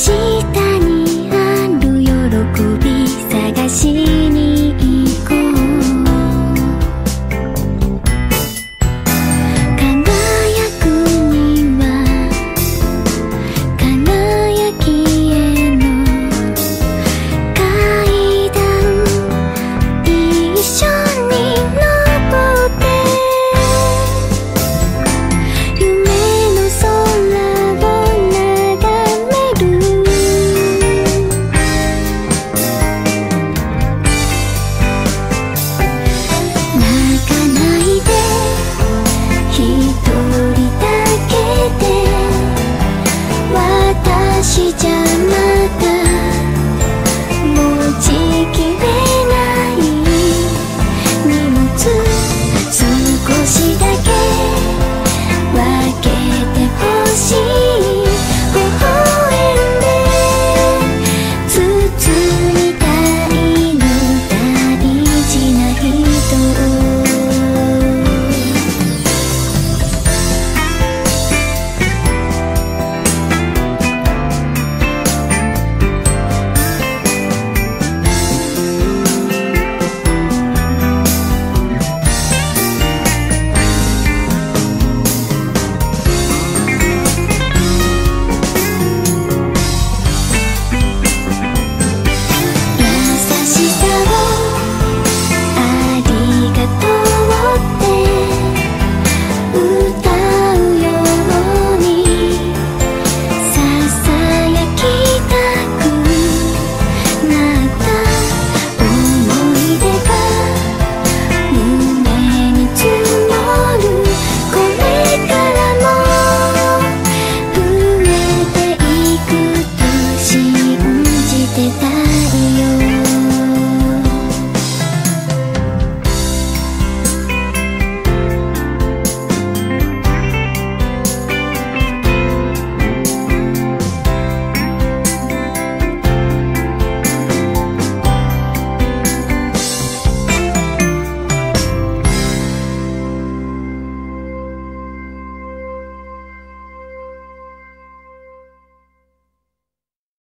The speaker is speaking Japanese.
し待